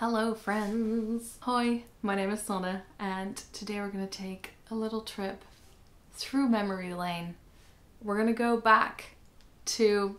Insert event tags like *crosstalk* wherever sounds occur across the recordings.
Hello friends! Hi, my name is Sanne and today we're going to take a little trip through memory lane. We're going to go back to,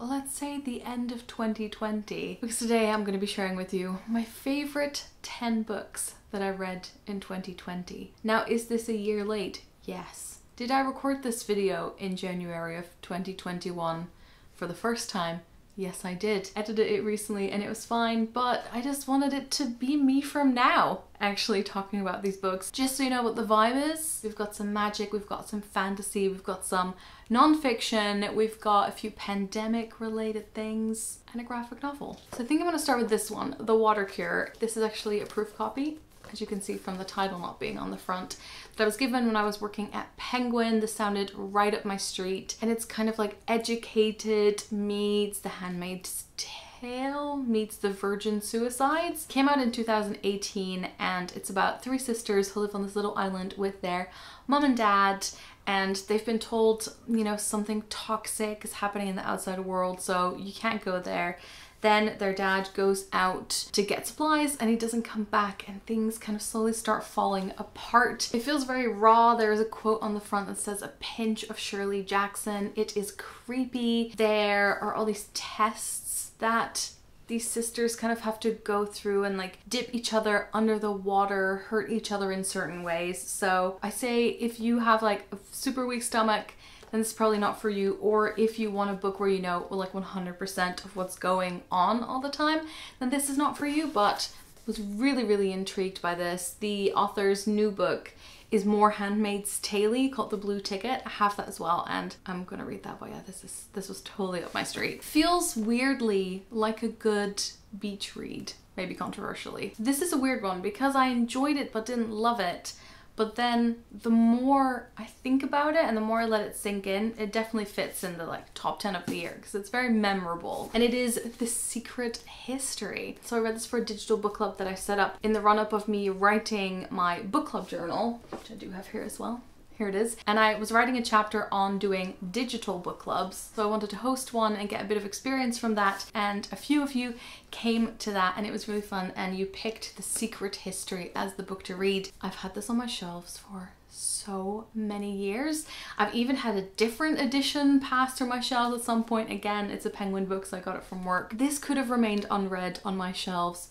let's say, the end of 2020 because today I'm going to be sharing with you my favorite 10 books that I read in 2020. Now, is this a year late? Yes. Did I record this video in January of 2021 for the first time? Yes, I did. Edited it recently and it was fine, but I just wanted it to be me from now, actually talking about these books. Just so you know what the vibe is, we've got some magic, we've got some fantasy, we've got some non-fiction, we've got a few pandemic related things, and a graphic novel. So I think I'm gonna start with this one, The Water Cure. This is actually a proof copy as you can see from the title not being on the front, that I was given when I was working at Penguin. This sounded right up my street. And it's kind of like educated meets The Handmaid's Tale meets The Virgin Suicides. Came out in 2018 and it's about three sisters who live on this little island with their mom and dad and they've been told, you know, something toxic is happening in the outside world, so you can't go there. Then their dad goes out to get supplies and he doesn't come back and things kind of slowly start falling apart. It feels very raw. There is a quote on the front that says a pinch of Shirley Jackson. It is creepy. There are all these tests that these sisters kind of have to go through and like dip each other under the water, hurt each other in certain ways. So I say if you have like a super weak stomach, then this is probably not for you. Or if you want a book where you know like 100% of what's going on all the time, then this is not for you. But was really, really intrigued by this. The author's new book is more Handmaid's Tale called The Blue Ticket. I have that as well and I'm gonna read that but yeah this is this was totally up my street. Feels weirdly like a good beach read, maybe controversially. This is a weird one because I enjoyed it but didn't love it. But then the more I think about it and the more I let it sink in, it definitely fits in the like top 10 of the year because it's very memorable. And it is The Secret History. So I read this for a digital book club that I set up in the run up of me writing my book club journal, which I do have here as well here it is. And I was writing a chapter on doing digital book clubs. So I wanted to host one and get a bit of experience from that. And a few of you came to that and it was really fun. And you picked The Secret History as the book to read. I've had this on my shelves for so many years. I've even had a different edition pass through my shelves at some point. Again, it's a Penguin book, so I got it from work. This could have remained unread on my shelves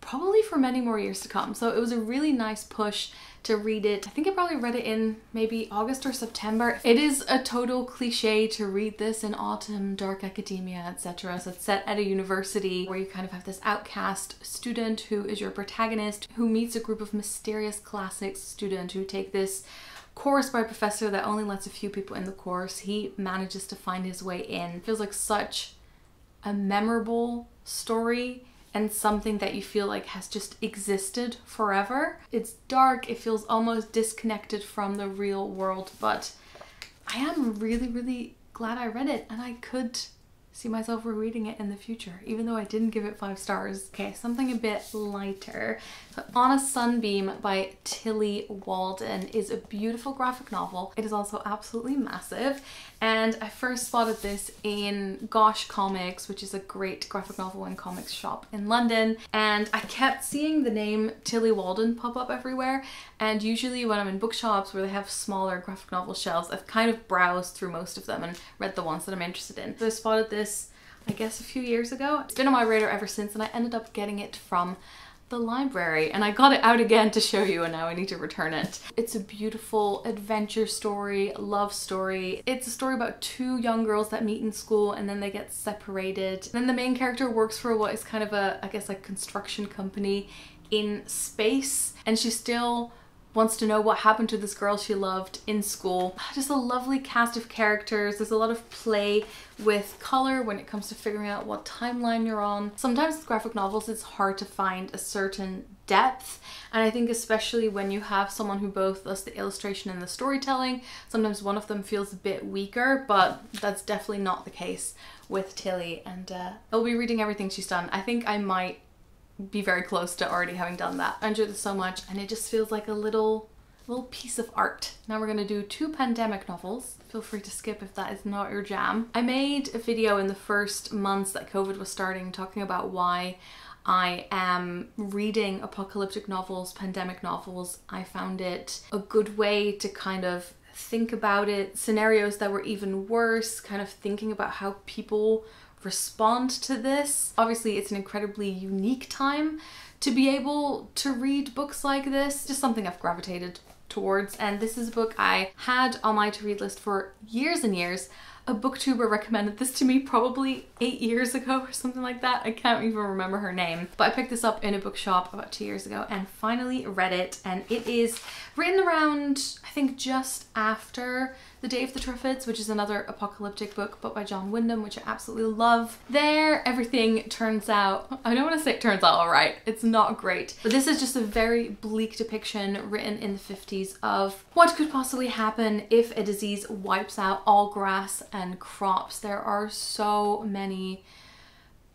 probably for many more years to come. So it was a really nice push to read it. I think I probably read it in maybe August or September. It is a total cliche to read this in autumn, dark academia, etc. So it's set at a university where you kind of have this outcast student who is your protagonist who meets a group of mysterious classics students who take this course by a professor that only lets a few people in the course. He manages to find his way in. Feels like such a memorable story and something that you feel like has just existed forever. It's dark, it feels almost disconnected from the real world, but I am really, really glad I read it and I could see myself rereading it in the future, even though I didn't give it five stars. Okay, something a bit lighter. On a Sunbeam by Tillie Walden is a beautiful graphic novel. It is also absolutely massive and I first spotted this in Gosh Comics, which is a great graphic novel and comics shop in London. And I kept seeing the name Tillie Walden pop up everywhere. And usually when I'm in bookshops where they have smaller graphic novel shelves, I've kind of browsed through most of them and read the ones that I'm interested in. So I spotted this I guess a few years ago. It's been on my radar ever since and I ended up getting it from the library and I got it out again to show you and now I need to return it. It's a beautiful adventure story, love story. It's a story about two young girls that meet in school and then they get separated. Then the main character works for what is kind of a, I guess, like construction company in space and she still wants to know what happened to this girl she loved in school. *sighs* Just a lovely cast of characters. There's a lot of play with color when it comes to figuring out what timeline you're on. Sometimes with graphic novels it's hard to find a certain depth and I think especially when you have someone who both does the illustration and the storytelling, sometimes one of them feels a bit weaker, but that's definitely not the case with Tillie and uh, I'll be reading everything she's done. I think I might be very close to already having done that. I enjoyed this so much and it just feels like a little little piece of art. Now we're gonna do two pandemic novels. Feel free to skip if that is not your jam. I made a video in the first months that COVID was starting talking about why I am reading apocalyptic novels, pandemic novels, I found it a good way to kind of think about it, scenarios that were even worse, kind of thinking about how people respond to this. Obviously, it's an incredibly unique time to be able to read books like this, just something I've gravitated towards. And this is a book I had on my to read list for years and years a booktuber recommended this to me probably eight years ago or something like that. I can't even remember her name. But I picked this up in a bookshop about two years ago and finally read it. And it is written around, I think, just after The Day of the Triffids, which is another apocalyptic book, but by John Wyndham, which I absolutely love. There, everything turns out, I don't want to say it turns out alright, it's not great. But this is just a very bleak depiction written in the 50s of what could possibly happen if a disease wipes out all grass and crops. There are so many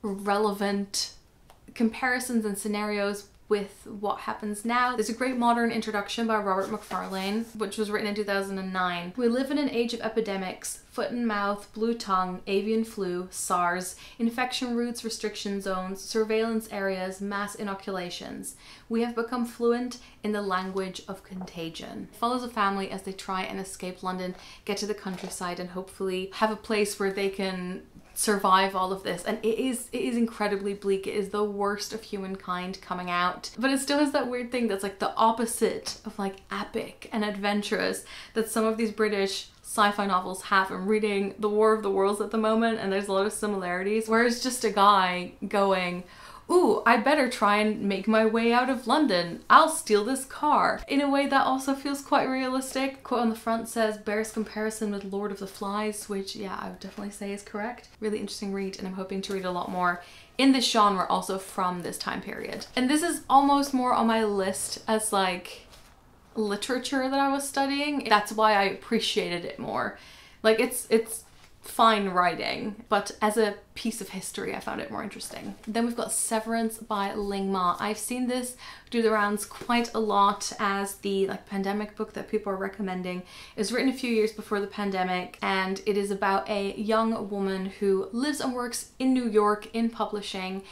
relevant comparisons and scenarios with what happens now. There's a great modern introduction by Robert Macfarlane, which was written in 2009. We live in an age of epidemics, foot and mouth, blue tongue, avian flu, SARS, infection routes, restriction zones, surveillance areas, mass inoculations. We have become fluent in the language of contagion. It follows a family as they try and escape London, get to the countryside and hopefully have a place where they can survive all of this. And it is it is incredibly bleak. It is the worst of humankind coming out. But it still has that weird thing that's like the opposite of like epic and adventurous that some of these british sci-fi novels have. I'm reading the war of the worlds at the moment and there's a lot of similarities where it's just a guy going ooh, I better try and make my way out of London. I'll steal this car. In a way that also feels quite realistic. Quote on the front says, bears comparison with Lord of the Flies, which yeah, I would definitely say is correct. Really interesting read and I'm hoping to read a lot more in this genre also from this time period. And this is almost more on my list as like literature that I was studying. That's why I appreciated it more. Like it's it's fine writing, but as a piece of history, I found it more interesting. Then we've got Severance by Ling Ma. I've seen this do the rounds quite a lot as the like pandemic book that people are recommending. It was written a few years before the pandemic and it is about a young woman who lives and works in New York in publishing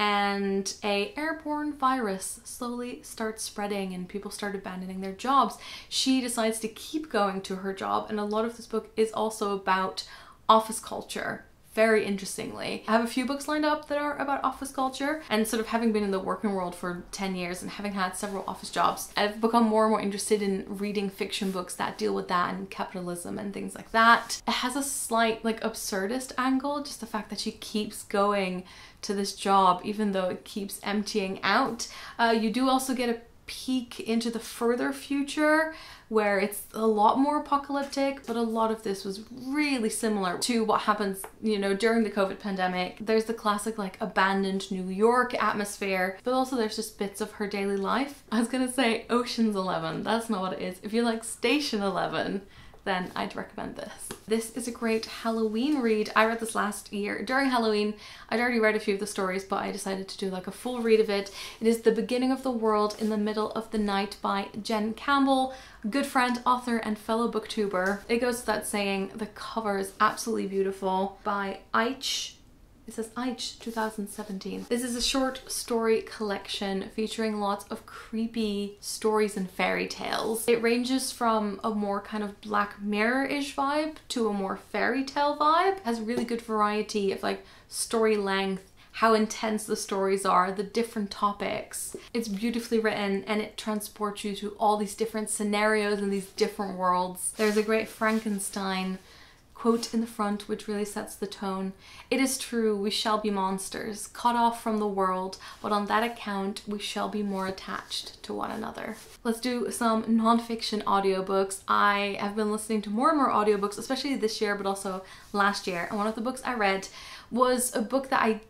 and a airborne virus slowly starts spreading and people start abandoning their jobs. She decides to keep going to her job and a lot of this book is also about office culture very interestingly. I have a few books lined up that are about office culture and sort of having been in the working world for 10 years and having had several office jobs, I've become more and more interested in reading fiction books that deal with that and capitalism and things like that. It has a slight like absurdist angle, just the fact that she keeps going to this job even though it keeps emptying out. Uh, you do also get a peek into the further future where it's a lot more apocalyptic, but a lot of this was really similar to what happens, you know, during the COVID pandemic. There's the classic like abandoned New York atmosphere, but also there's just bits of her daily life. I was gonna say Ocean's 11, that's not what it is. If you like Station 11, then I'd recommend this. This is a great Halloween read. I read this last year. During Halloween, I'd already read a few of the stories, but I decided to do like a full read of it. It is The Beginning of the World in the Middle of the Night by Jen Campbell, good friend, author, and fellow booktuber. It goes without saying, the cover is absolutely beautiful by Aitch it says Aitch 2017. This is a short story collection featuring lots of creepy stories and fairy tales. It ranges from a more kind of Black Mirror-ish vibe to a more fairy tale vibe. It has really good variety of like story length, how intense the stories are, the different topics. It's beautifully written and it transports you to all these different scenarios and these different worlds. There's a great Frankenstein quote in the front which really sets the tone. It is true, we shall be monsters, cut off from the world, but on that account we shall be more attached to one another. Let's do some nonfiction audiobooks. I have been listening to more and more audiobooks, especially this year, but also last year. And one of the books I read was a book that I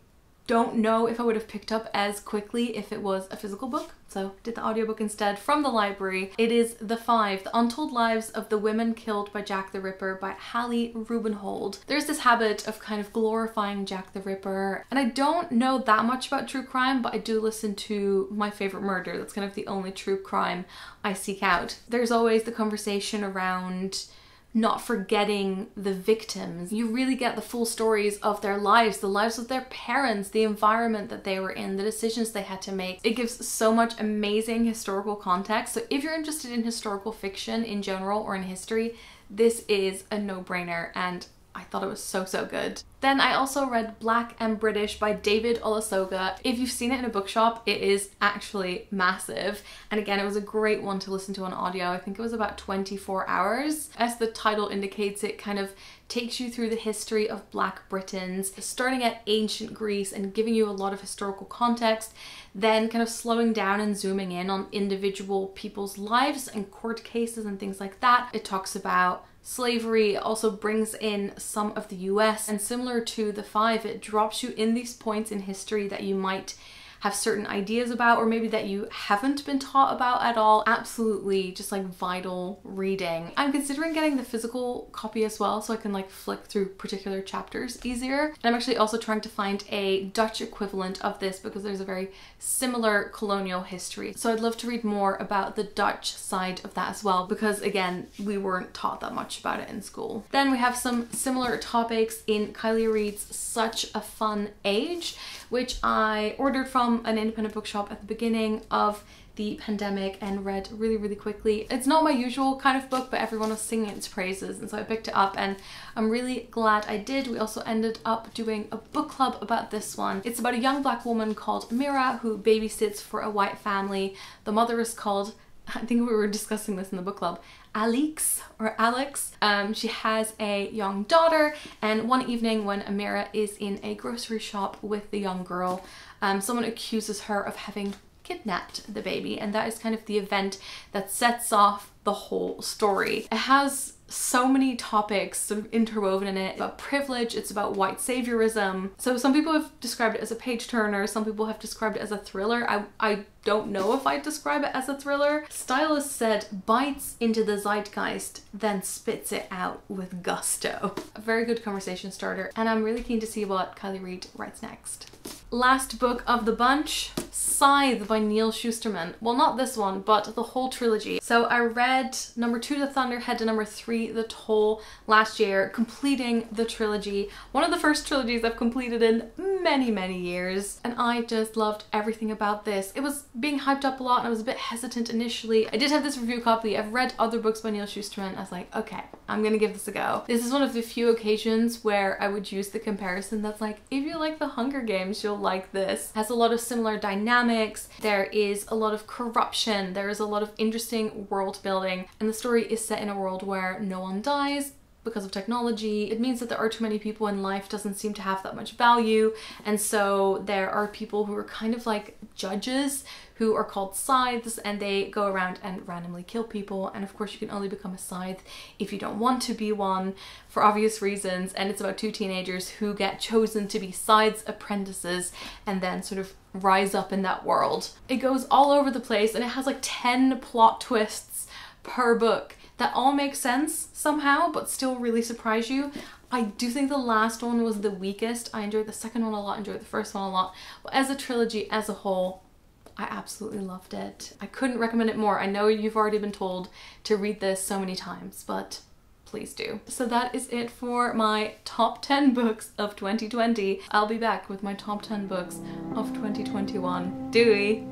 don't know if I would have picked up as quickly if it was a physical book, so did the audiobook instead from the library. It is The Five, The Untold Lives of the Women Killed by Jack the Ripper by Hallie Rubenhold. There's this habit of kind of glorifying Jack the Ripper, and I don't know that much about true crime, but I do listen to My Favorite Murder. That's kind of the only true crime I seek out. There's always the conversation around not forgetting the victims. You really get the full stories of their lives, the lives of their parents, the environment that they were in, the decisions they had to make. It gives so much amazing historical context. So if you're interested in historical fiction in general or in history, this is a no-brainer and I thought it was so, so good. Then I also read Black and British by David Olusoga. If you've seen it in a bookshop, it is actually massive. And again, it was a great one to listen to on audio. I think it was about 24 hours. As the title indicates, it kind of takes you through the history of Black Britons, starting at ancient Greece and giving you a lot of historical context, then kind of slowing down and zooming in on individual people's lives and court cases and things like that. It talks about slavery also brings in some of the US and similar to the five it drops you in these points in history that you might have certain ideas about or maybe that you haven't been taught about at all. Absolutely just like vital reading. I'm considering getting the physical copy as well so I can like flick through particular chapters easier. And I'm actually also trying to find a Dutch equivalent of this because there's a very similar colonial history. So I'd love to read more about the Dutch side of that as well because again, we weren't taught that much about it in school. Then we have some similar topics in Kiley Reid's Such a Fun Age, which I ordered from an independent bookshop at the beginning of the pandemic and read really really quickly. It's not my usual kind of book but everyone was singing its praises and so I picked it up and I'm really glad I did. We also ended up doing a book club about this one. It's about a young black woman called Mira who babysits for a white family. The mother is called I think we were discussing this in the book club, Alix or Alex. Um, she has a young daughter and one evening when Emira is in a grocery shop with the young girl, um, someone accuses her of having kidnapped the baby and that is kind of the event that sets off the whole story. It has so many topics sort of interwoven in it. It's about privilege, it's about white saviorism. So some people have described it as a page turner, some people have described it as a thriller. I, I don't know if I'd describe it as a thriller. Stylist said bites into the zeitgeist, then spits it out with gusto. A very good conversation starter, and I'm really keen to see what Kiley Reid writes next. Last book of the bunch, Scythe by Neal Shusterman. Well, not this one, but the whole trilogy. So I read number two, The Thunderhead, to number three, The Toll, last year, completing the trilogy. One of the first trilogies I've completed in many, many years, and I just loved everything about this. It was being hyped up a lot and I was a bit hesitant initially. I did have this review copy. I've read other books by Neal Shusterman. I was like, okay, I'm gonna give this a go. This is one of the few occasions where I would use the comparison that's like, if you like The Hunger Games, you'll like this. It has a lot of similar dynamics. There is a lot of corruption. There is a lot of interesting world building. And the story is set in a world where no one dies, because of technology. It means that there are too many people in life doesn't seem to have that much value. And so there are people who are kind of like judges who are called scythes and they go around and randomly kill people. And of course you can only become a scythe if you don't want to be one for obvious reasons. And it's about two teenagers who get chosen to be scythes apprentices and then sort of rise up in that world. It goes all over the place and it has like 10 plot twists per book that all make sense somehow, but still really surprise you. I do think the last one was the weakest. I enjoyed the second one a lot, enjoyed the first one a lot. But as a trilogy as a whole, I absolutely loved it. I couldn't recommend it more. I know you've already been told to read this so many times, but please do. So that is it for my top 10 books of 2020. I'll be back with my top 10 books of 2021. Dewey!